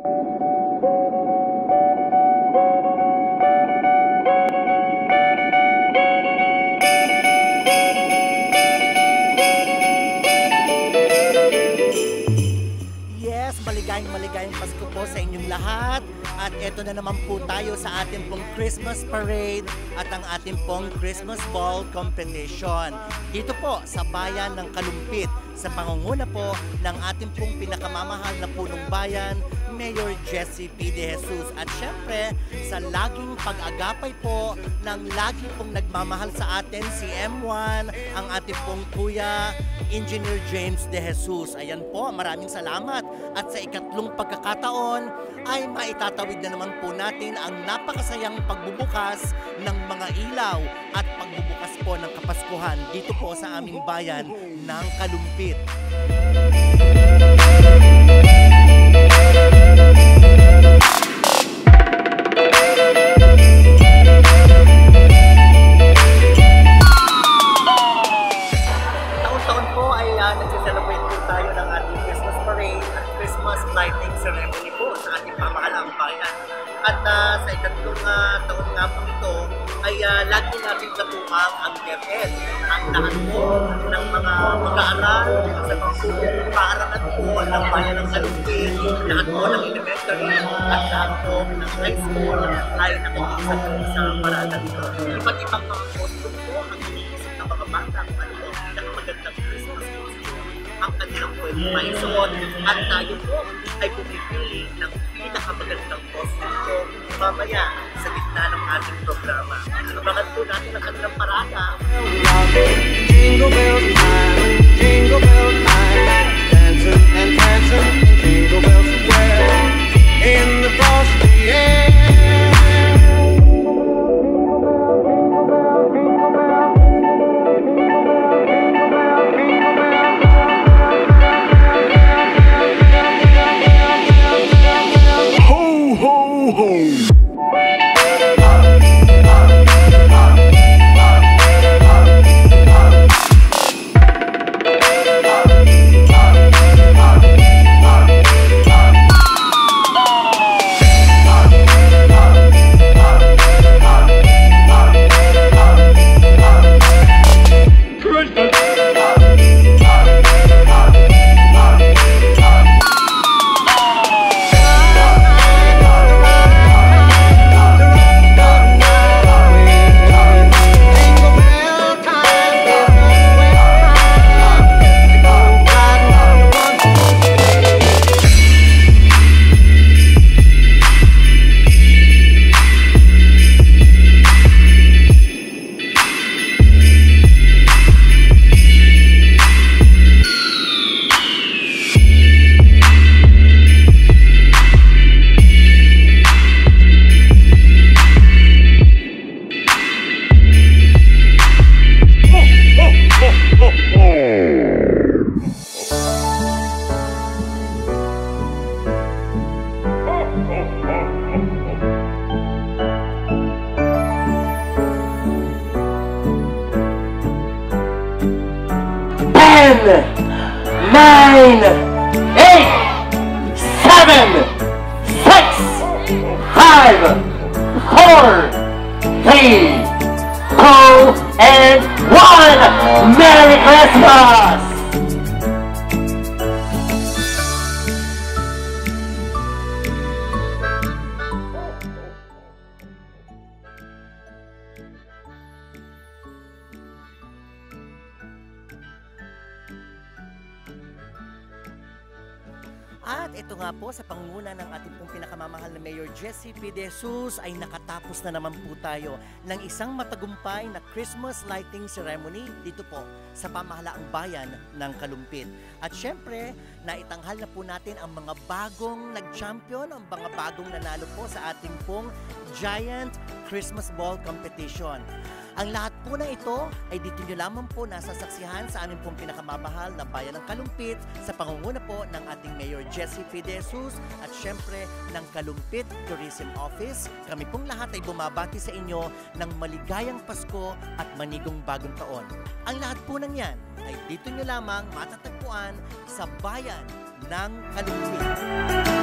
Yes, maligayang maligayang Pasko po sa inyong lahat. At eto na naman po tayo sa ating pong Christmas parade at ang ating pong Christmas ball competition. Dito po sa bayan ng Kalumpit sa pangunguna po ng ating pong pinakamamahal na punong bayan, Mayor Jesse P. De Jesus. At syempre, sa laging pag-agapay po ng lagi pong nagmamahal sa atin si M1, ang ating pong kuya, Engineer James De Jesus. Ayan po, maraming salamat. At sa ikatlong pagkakataon ay maitatawid na naman po natin ang napakasayang pagbubukas ng mga ilaw at pagbubukas po ng Kapaskuhan dito po sa aming bayan ng Kalumpit. Taon-taon At uh, sa ikatlong uh, taon nga po ito ay uh, lagi natin katuwang ang DepEd. Ang po ng mga mag-aaral sa mga paaralan po ng bayan ng Kalumpit, lahat po ng elementary at lahat po ng high school ay nakikisa po sa paralan ito. Iba't ibang mga costume po ang iniisip ng mga bata ano ang pinakamagandang Christmas costume ang kanilang pwede maisuot at tayo po ay pumipili ng pinakamagandang po mamaya sa gitna ng ating programa. Abangan po natin ang kanilang parada. Jingle bell nine, eight, seven, six, five, four, three, two, and one. Merry Christmas! At ito nga po sa pangunguna ng ating pong pinakamamahal na Mayor Jesse P. De Jesus ay nakatapos na naman po tayo ng isang matagumpay na Christmas lighting ceremony dito po sa pamahalaang bayan ng Kalumpit. At syempre, naitanghal na po natin ang mga bagong nag-champion, ang mga bagong nanalo po sa ating pong Giant Christmas Ball Competition. Ang lahat po na ito ay dito nyo lamang po nasasaksihan sa aming pong pinakamamahal na bayan ng Kalumpit sa pangunguna po ng ating Mayor Jesse P. De Jesus at syempre ng Kalumpit Tourism Office. Kami pong lahat ay bumabati sa inyo ng maligayang Pasko at manigong bagong taon. Ang lahat po ng yan ay dito nyo lamang matatagpuan sa bayan ng Kalumpit.